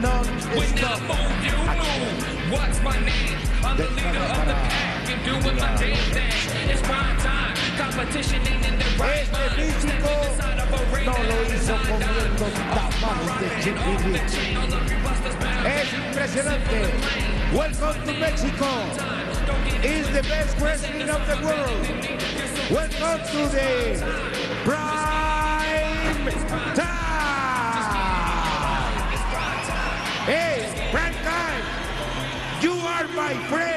none is when none. When I you move, what's my name? I'm the leader of the pack and doing my damn thing. It's prime time. Competition ain't in the right mind. Stepping inside of a ring. No lo hizo comiendo tamales de Chippy Rich. It's impresionante. Welcome to Mexico. Is the best wrestling of the world. Welcome to the Brown Hey, Frank, you are my friend.